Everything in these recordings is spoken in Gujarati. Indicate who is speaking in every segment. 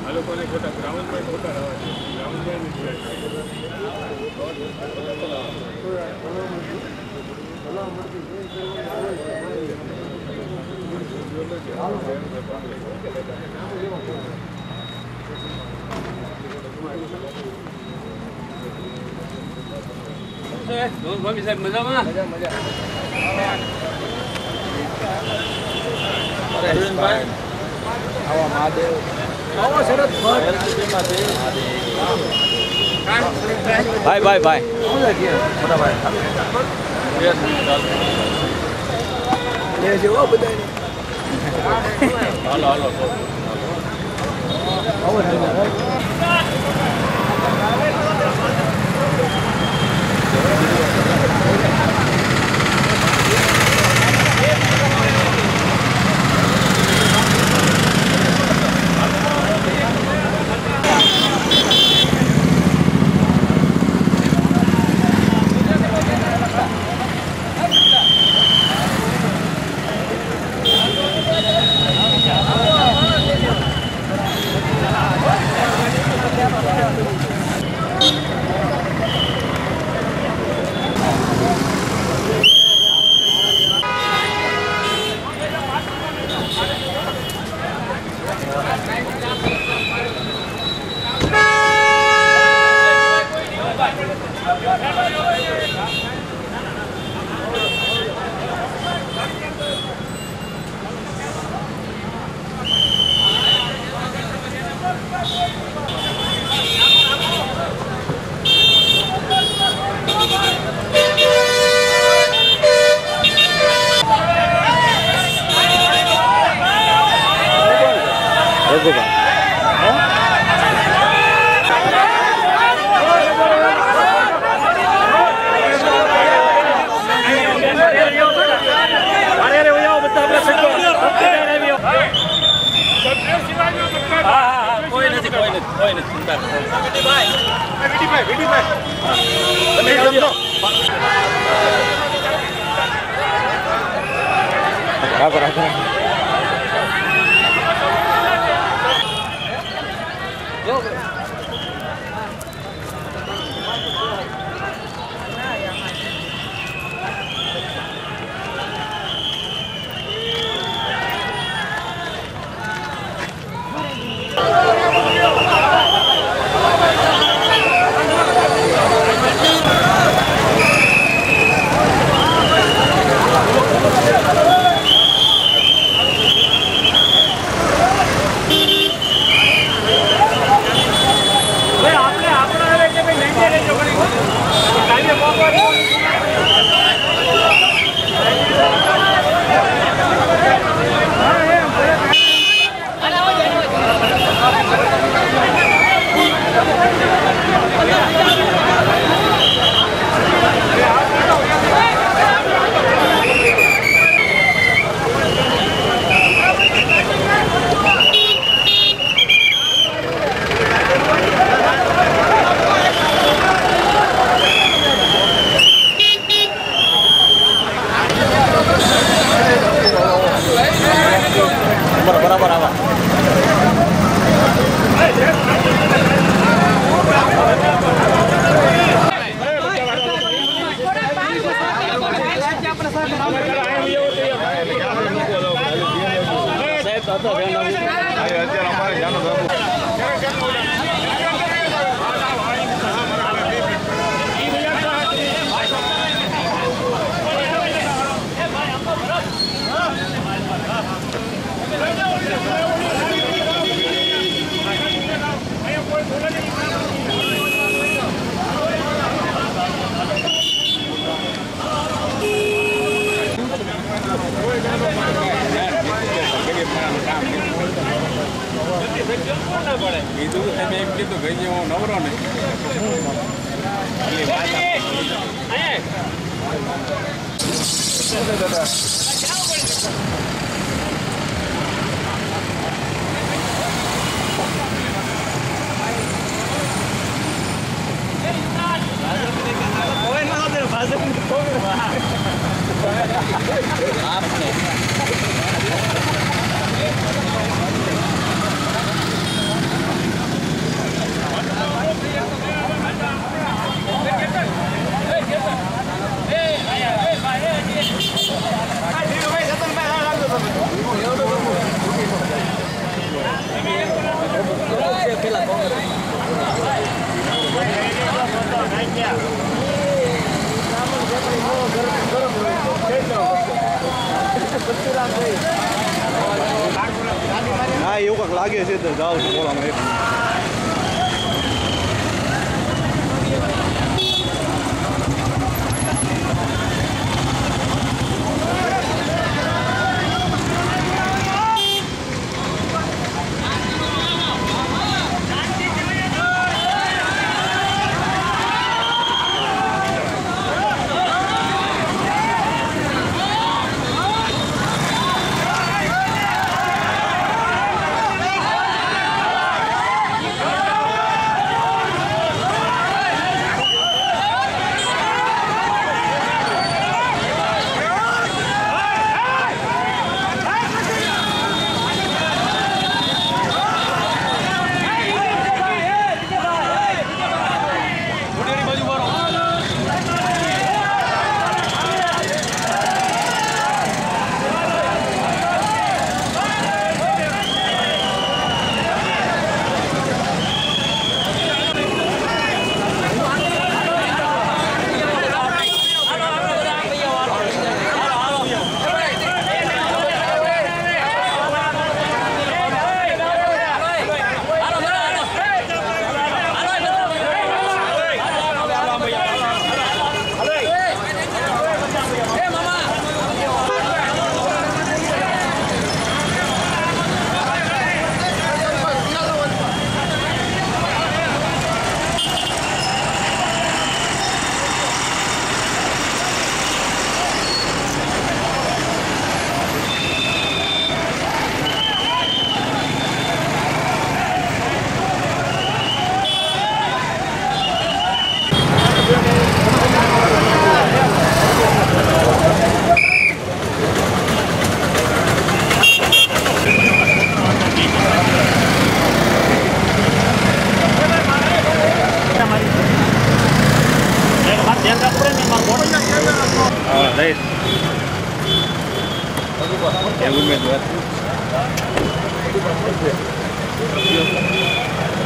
Speaker 1: આ લોકોને ખોટા ગ્રાઉન્ડમાં ખોટા રહેવા છે ગ્રાઉન્ડમાં
Speaker 2: ભાભી સાહેબ મજામાં
Speaker 3: Our Mahadev. Our Sharat
Speaker 2: Bhatt. Bye, bye, bye. Yes, you are there.
Speaker 3: Hello, hello. Our Mahadev.
Speaker 1: કીધું તમે એમ કીધું ગઈ હું નવરો ને. એટલે વાત
Speaker 3: હા એવું કંઈક લાગે છે તો જાઓ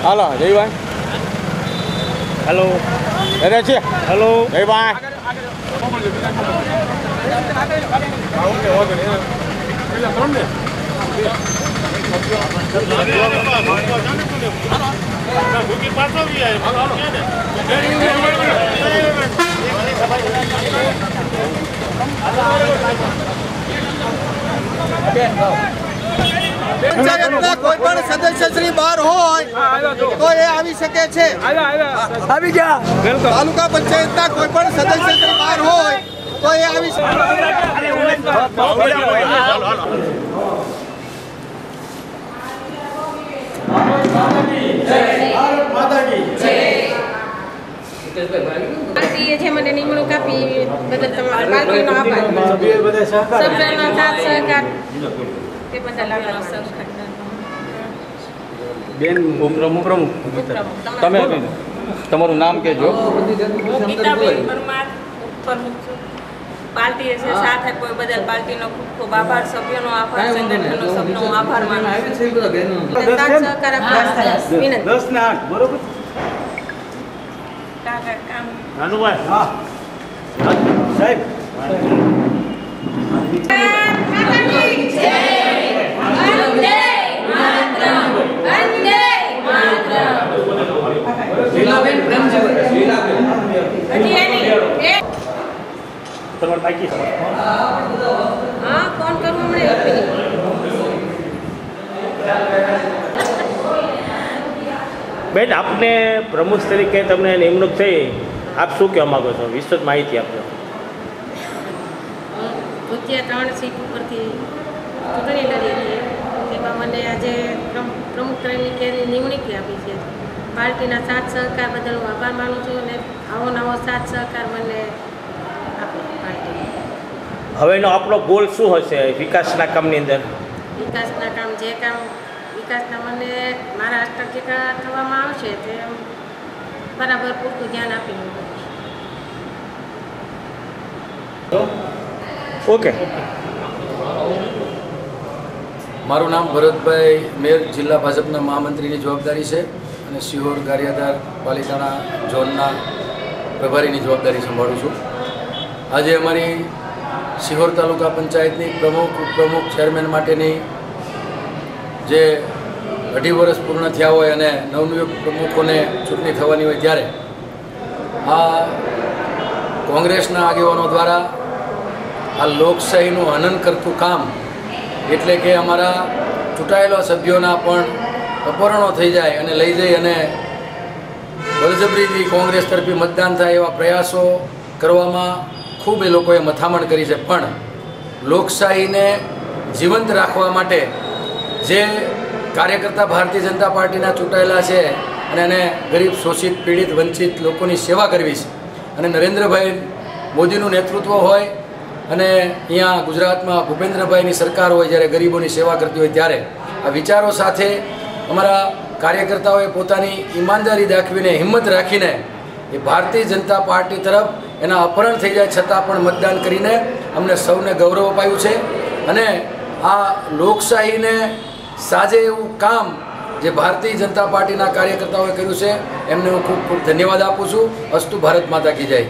Speaker 3: Alo, đi bác. Alo. Đây đây chưa?
Speaker 4: Alo.
Speaker 3: Đây ba.
Speaker 4: Okay,
Speaker 3: go.
Speaker 5: પંચાયતના કોઈ પણ સદસ્ય શ્રી બહાર હોય તો. એ આવી શકે છે. આવી ગયા. તાલુકા પંચાયતના કોઈ પણ સદસ્ય શ્રી બહાર હોય તો એ આવી શકે.
Speaker 6: જે મને નિમણૂક આપી બદલ તમારો સભ્યનો સાથ સહકાર. તે બદલ
Speaker 3: બેન ઉપપ્રમુખ. પ્રમુખ તમે તમારું નામ કહેજો
Speaker 6: હું પ્રમુખ છું. સાથ એ બદલ પાર્ટીનો ખૂબ ખૂબ આભાર. સભ્યોનો આભાર સંગઠનનો સભ્યનો આભાર માનું છું. સાથ સહકાર આપવા વિનંતી
Speaker 4: દસ ને આઠ. બરોબર?
Speaker 6: કાકા કામ.
Speaker 4: નાનુભાઈ સાહેબ.
Speaker 6: એની એ
Speaker 4: તમારે બાકી
Speaker 6: હા ફોન કરવો
Speaker 4: બેન આપને પ્રમુખ તરીકે તમને નિમણૂક થઈ. આપ શું કહેવા માગો છો? વિસ્તૃત માહિતી આપજો.
Speaker 7: ભૂતિયા ત્રણ સીટ ઉપરથી ચૂંટણી લડી હતી. તેમાં મને આજે પ્રમ- પ્રમુખ તરીકેની નિમણૂક આપી છે. પાર્ટીના સાથ સહકાર બદલ હું આભાર માનું છું અને આવો નવો સાથ સહકાર મને આપે પાર્ટી.
Speaker 8: હવેનો આપણો ગોલ શું હશે વિકાસના કામની અંદર?
Speaker 7: વિકાસના કામ જે કામ વિકાસના મને મારા હસ્તક્ષેપા થવામાં આવશે તે બરાબર પૂરતું ધ્યાન આપીને હું.
Speaker 8: ઓકે
Speaker 9: મારું નામ ભરતભાઈ મેર, જિલ્લા ભાજપના મહામંત્રીની જવાબદારી છે અને સિહોર ગારિયાદાર પાલિતાણા, ઝોનના પ્રભારીની જવાબદારી સંભાળું છું. આજે અમારી સિહોર તાલુકા પંચાયતની પ્રમુખ, ઉપપ્રમુખ, ચેરમેન માટેની જે અઢી વર્ષ પૂર્ણ થયા હોય અને નવનિયુક્ત પ્રમુખોને ચૂંટણી થવાની હોય ત્યારે આ કોંગ્રેસના આગેવાનો દ્વારા આ લોકશાહીનું હનન કરતું કામ એટલે કે અમારા ચૂંટાયેલા સભ્યોના પણ અપહરણો થઈ જાય અને લઈ જઈ અને બળજબરીથી કોંગ્રેસ તરફી મતદાન થાય એવા પ્રયાસો કરવામાં ખૂબ એ લોકોએ મથામણ કરી છે. પણ લોકશાહીને જીવંત રાખવા માટે જે કાર્યકર્તા ભારતીય જનતા પાર્ટીના ચૂંટાયેલા છે અને એને ગરીબ, શોષિત, પીડિત, વંચિત લોકોની સેવા કરવી છે અને નરેન્દ્રભાઈ મોદીનું નેતૃત્વ હોય અને અહીંયા ગુજરાતમાં ભૂપેન્દ્રભાઈની સરકાર હોય જ્યારે ગરીબોની સેવા કરતી હોય ત્યારે આ વિચારો સાથે અમારા કાર્યકર્તાઓએ પોતાની ઈમાનદારી દાખવીને, હિંમત રાખીને એ ભારતીય જનતા પાર્ટી તરફ એના અપહરણ થઈ જાય છતાં પણ મતદાન કરીને અમને સૌને ગૌરવ અપાયું છે. અને આ લોકશાહીને સાજે એવું કામ જે ભારતીય જનતા પાર્ટીના કાર્યકર્તાઓએ કર્યું છે, એમને હું ખૂબ ખૂબ ધન્યવાદ આપું છું. અસ્તુ ભારત માતા કી જય.